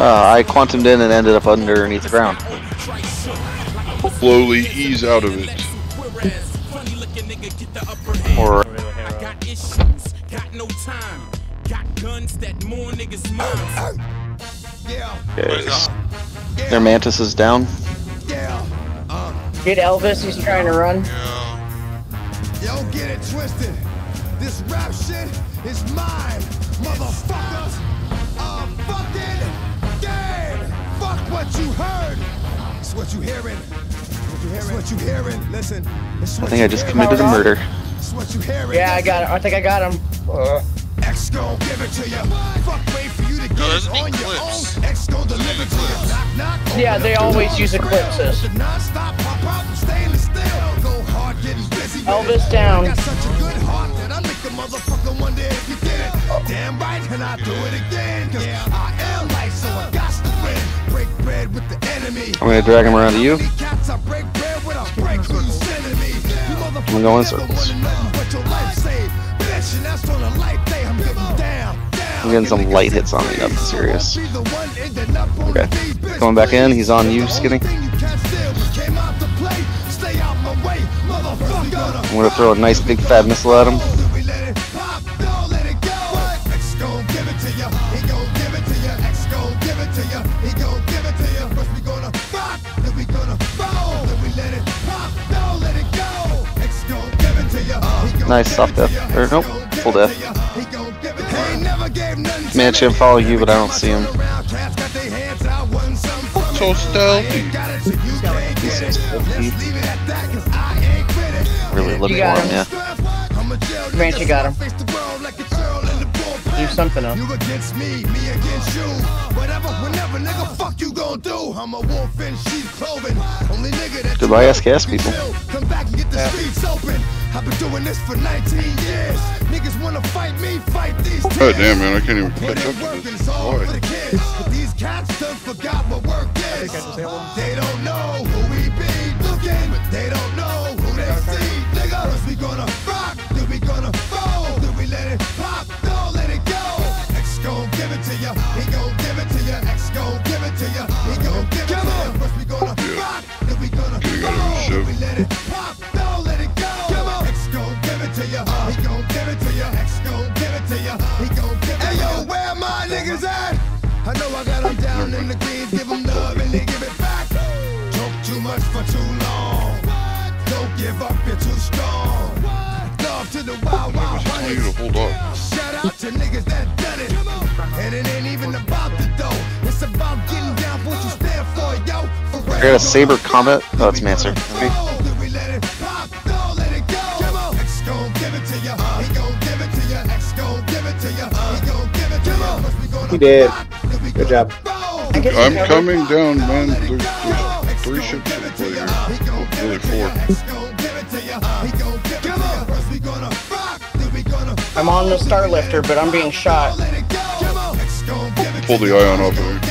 Uh, I quantumed in and ended up underneath the ground. Slowly ease out of it. Or Got issues, got no time. Got guns that more niggas mind. okay. their mantis is down. Get Elvis, he's trying to run. Yo, get it twisted. This rap shit is mine, motherfuckers. A fucking game. Fuck what you heard. It's what you hearing. It's what you hearing. Listen. It's I think I just committed a murder. It's what you hearing. Yeah, I got it. I think I got him. Uh, X gon' give it to you. Fuck, wait for you to get No, it on your own. X gon' deliver to you. Knock, knock. Yeah, open they up the always door. use eclipses. The non-stop pop out, stainless steel. Go hard, getting busy. Elvis down. I got such a good heart that I make the motherfucker wonder if you did it. Damn right, and I do it again. Cause I am I'm gonna drag him around to you. How many cats I break bread with, I break who you sending me. You motherfuckers I'm going in never circles. wanted nothing but your life saved. Bitch, and that's on a light day. I'm getting down. down. I'm getting some light hits on me, nothing serious. Be the one ending up on Okay. the Going back in, he's on you, Skinny. only thing you can't steal was came out to play. Stay out my way, motherfucker. I'm gonna throw a nice big fat missile at him. Nice soft death. Or nope, full death. to ya. He gon' give it to ya. He ain't never gave nothing to Man, should follow you, but I don't see him. Around, cats got their hands out, wanting something from So it. stealthy. I ain't got it, so you can't get it. Let's leave it at that, 'cause I ain't with it. Really looking You for him, him. yeah. I'm a jail Comanche nigga, got him. face the world like a girl in the bullpen. do something else. You against me, me against you. Whatever, whenever, nigga, fuck you gon' do. I'm a wolf in sheep's clothing. Only nigga that Goodbye, you SKS people. Come back and get the streets open. I've been doing this for 19 years. Niggas wanna fight me, fight these God tears. damn, man, I can't even catch up in to this. it's the Boy. kids. But these cats done forgot what work is. They don't know who we be looking, but they don't know too much for too long. Don't give up, you're too strong. Love to the wild, wild Telling you to hold off. Shout out to niggas that done it. And it ain't even about the dough. It's about getting down for what you stand for, yo. For I got a saber combat. Oh, it's Mancer. Okay. Then we let it pop, don't let it go. X gon' give it to ya. He gon' give it to ya. X gon' give it to ya. He gon' give it to ya. First we gonna He did. rock, then we Good job. I guess I'm coming down, man. There's, there's to play here. Well, really. I'm on the Starlifter, but I'm being shot. Pull the ion off of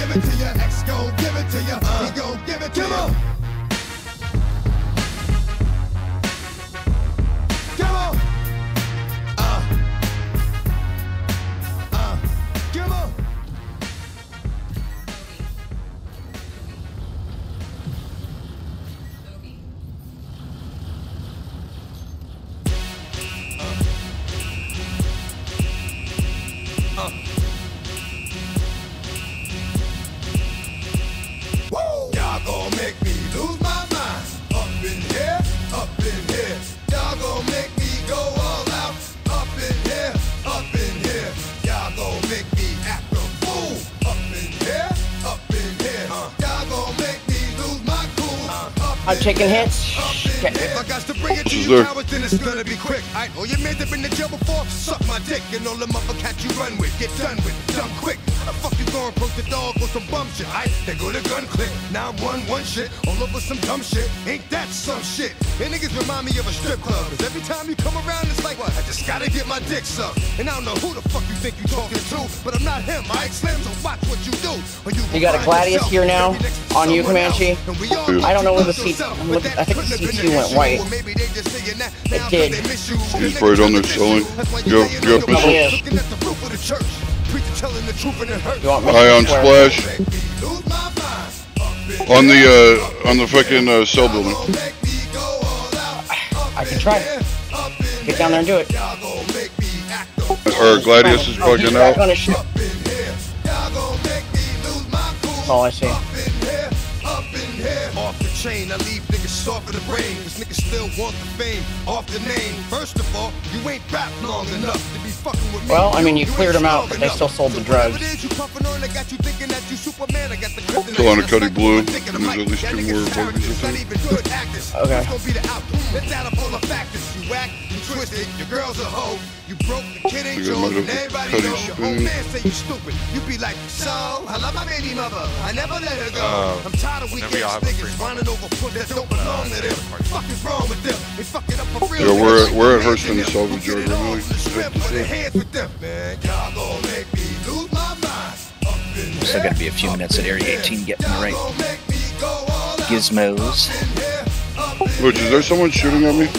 I'm in taking hits. up. If I got to bring it to you there. then it's gonna be quick. I know you made have been in jail before. Suck my dick and all them other cats you run with. Get done with, done quick. How the fuck you gonna approach the dog with some bum shit? I they go to gun click. Now I'm one one shit all over some dumb shit. Ain't that some shit? And niggas remind me of a strip club. Cause every time you come around, it's like what? I just gotta get my dick sucked. And I don't know who the fuck you think you talking to, but I'm not him. I Slim, so watch what you do. Or you, You got a will find Gladius yourself here now? standing next to On you, someone Comanche? else. And we all I don't know where the lose C- yourself, I'm but looking- that I think the couldn't have been C2 an went issue. white. Or maybe they just saying that It now 'cause did. they miss you. He's Niggas right on there miss you. selling. That's why you Go- laying go on your missile. Back, Looking at the roof of the church. Preacher telling the truth and it hurts. You want me on splash. Lose my mind. On the uh on the fucking uh, cell building. Make me go all out. I can try. Get down there and do it. Y'all gon' make me act up. Or Gladius is Oh, he's bugging back on out. his ship. Up in here. Y'all gon' make me lose my cool. That's all I see. Up in here, up in here. Off the chain, I leave niggas soft of the brain. Cause niggas still want the fame. Off the name. First of all, you ain't rap long enough to be fucking with me. Well, I mean, you cleared them out, but they still sold the drugs. it is you on, I got you thinking that you Superman. I got. Still on a Just Cuddy like Blue, you thinking and of there's at least two more characters, vocals, I not even good actors. Okay. What's gonna be the outcome? It's out of all the factors. You act, you twisted, your girl's a hoe. You broke, the kid ain't yours, and everybody Cuddy knows. Your spinning. old man say you stupid. You be like, so, I love my baby mother. I never let her go. Uh, I'm tired of weak ass niggas free whining over foot that don't belong to them. Fuck is wrong with them? They fuck it up for real. Yeah, we're at- we're at Hurston They get Salvage it Yard all right now. from the strip with their hands with them. Man, y'all gon' make me lose my mind. Up in Still here. got to be a few minutes at Area 18 getting the right Gon' make me go all out. gizmos. Which is there someone shooting at me?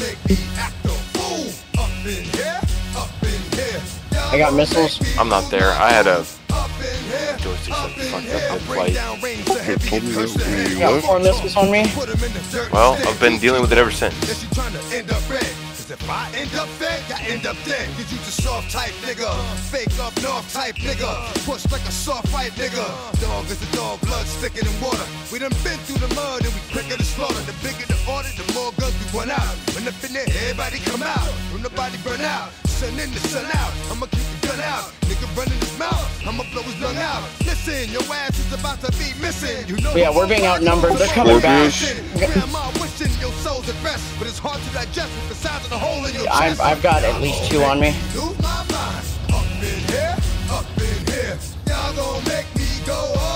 I got missiles. I'm not there. I had a Up in here. joystick that fucked up I'll the bring flight. down rain so They heavy told me it that curses when and you Got four missiles on me. Put 'em in the dirt Well. I've been dealing with it ever since. Guess you trying to end up red. If I end up dead, I end up dead. Cause you just soft type nigga. Fake up north type nigga. Push like a soft fight nigga. Dog is a dog, blood thicker than water. We done been through the mud and we quicker to slaughter. The bigger the order, the more guns we run out. When up in there, everybody come out. When the body burn out. Sun in the sun out. I'ma keep the gun out. Nigga running his mouth. I'ma blow his lung out. Listen, your ass is about to be missing. You know Yeah, we're being outnumbered. They're coming back. Grandma wishing your soul's at rest, but it's hard to digest with the size of the hole in your I've. I've got at least two on me. Lose my mind. Up in here, up in here. Y'all gon' make me go. Up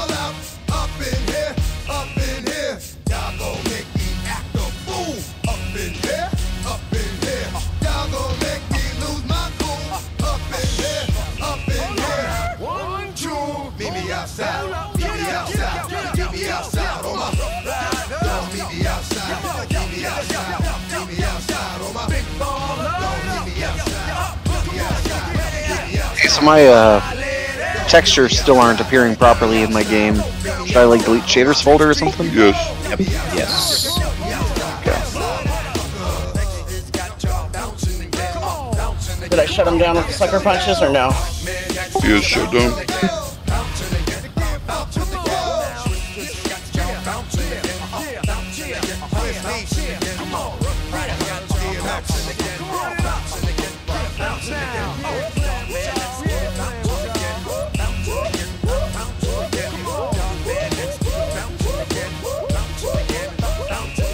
two. Meet me outside. Meet me outside. Meet me outside on my. Don't meet me outside. Meet me outside. Meet me outside on my big ball. Don't meet me outside. Meet me outside. Meet me outside. Okay, so my uh, textures still aren't appearing properly in my game. Should I like delete shaders folder or something? Yes. Yep. Yes. Did I shut him down with the sucker punches or no? He is shut down.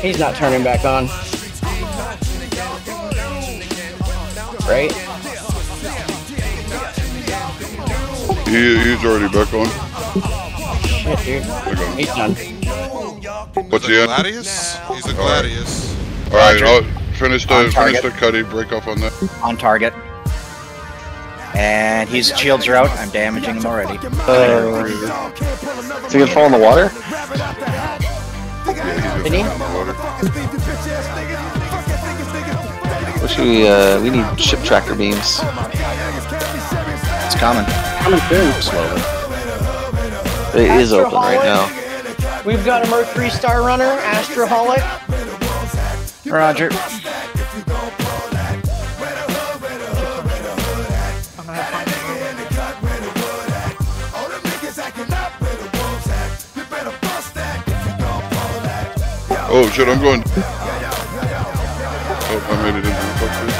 He's not turning back on. Right? He, he's already back on. Shit, dude. He's done. What's the end? Gladius? He's a Gladius. All right, Roger. I'll finish the On finish target. the cutty. Break off on that. On target. And his shields are out. I'm damaging him already. Uh, is he gonna fall in the water? Did he? Wish we uh, we need ship tracker beams. It's coming. Coming soon. Slowly. It is open right now. We've got a Mercury Star Runner, Astroholic. Roger. Oh shit, I'm going. Oh, I made it into the fuck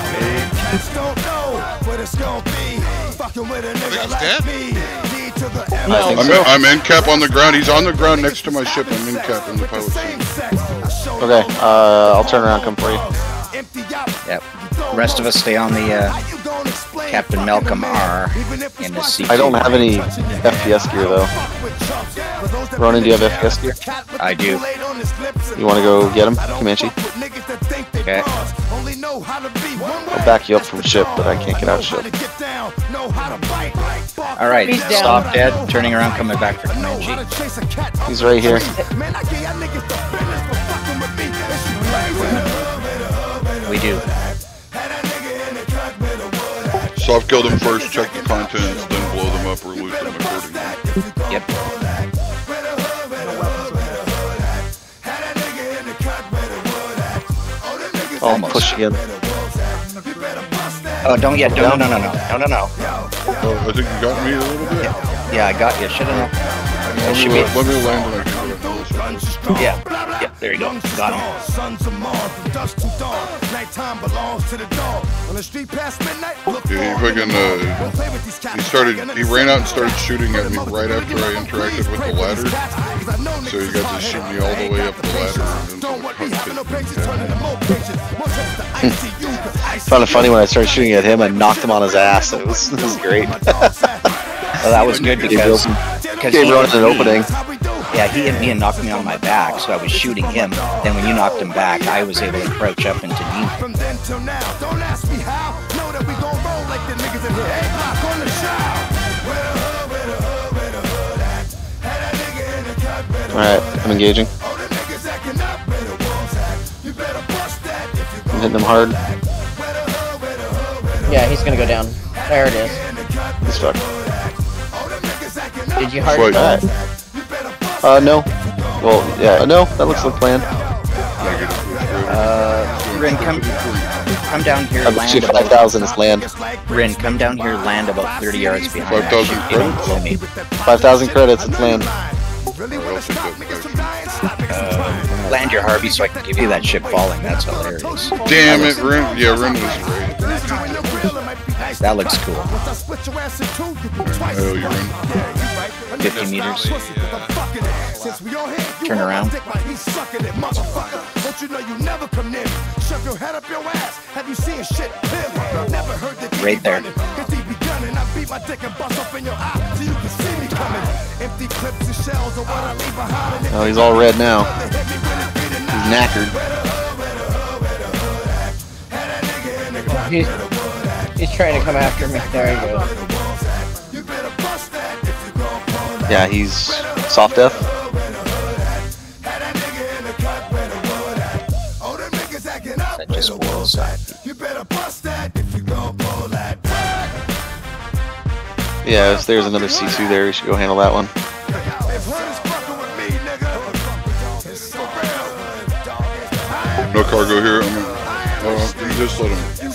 think he's dead? I think I'm, so. in, I'm in cap on the ground. He's on the ground next to my ship. I'm in cap in the pilot seat. Okay, uh, I'll turn around, come for you. Yep. Rest of us stay on the uh, Captain Malcolm R in the seat. I don't have any FPS gear though. Ronan, do you have FPS gear? I do. You want to go get him, Comanche? Okay. I'll back you up from ship, but I can't get out of ship. All right. Stop dead. Turning around, coming back for Comanche. He's right here. We do. Soft kill them first. Check the contents, then blow them up or lose them accordingly. Yep. Oh, Almost. push again. Oh, don't yet. No, no, no, no, no, no, no, no. Oh, I think you got me a little bit. Yeah, I got you. Should have. Let me, let me land and I can go back. Yeah. Yeah. There you go. Got him. Sons of Mars from dusk to dawn. Nighttime belongs to the dog. On the street past midnight, look Yeah, he for fucking, Don't uh, play with these cats. he started, he ran out and started shooting at me right after I interacted with the ladder. So he got to shoot me all the way up the ladder and Don't then want me sort having no patience, turning to more patience. More trips to ICU, 'cause ICU Found it funny when I started shooting at him, I knocked him on his ass. It was, it was great. Well, that was good because Wilson, because gave he Ronan an opening. Yeah, he hit me and knocked me on my back, so I was shooting him. Then when you knocked him back, I was able to crouch up into knee. From then till now, don't ask me how. Know that we gon' roll like the niggas in here. Eight block on the show. Where the hood, where the hood, where the hood at? Had that nigga in the cut, where Alright, I'm engaging. Oh, the niggas acting up, where the wolves at? You better bust that if you I'm hitting him hard. Where the hood, where the hood, where the Yeah, he's gonna go down. There it is. He's fucked. The niggas acting up. Did you hard Wait. Uh, no. Well, yeah, no, that looks like plan. Uh, Rin, come, come down here, I'm land shit about 5,000 is land. Rin, come down here, land about 30 yards behind. that 5,000 chute. Blow me. 5,000 credits, it's land. Really I'll wanna take stop that niggas from back. dying? Stop niggas from trying. Land your Harvey so I can give you that ship falling. That's hilarious. Damn it, Ren. Yeah, Ren was right. That looks cool. Once I split your ass in two, you can twice. Hell, you're in. Yeah, you right. A 50 meters. not pussy, 'cause I'm fucking it. Since we all here, you Turn around. he's sucking it, motherfucker. Don't you know you never come near? Shove your head up your ass. Have you seen shit clearly? Never heard the Right DB there. Cause he be gunning. I beat my dick and bust up in your eye so you can see me coming. Empty clips and shells are what I leave behind. Oh, he's all red now. they hit me with it, beat it He's now. knackered. He's, he's trying to come after me. There he goes. You better bust that if you gon' pull that. Yeah, he's soft death. That nigga in the cut where the wood at. Oh, them niggas acting up That where just the wolves boils You better bust that if you gon' pull that. Yeah, if there's another C2 there, we should go handle that one. If Hood is fucking with me, nigga, it's for real. No cargo here. I'm gonna, you just let him.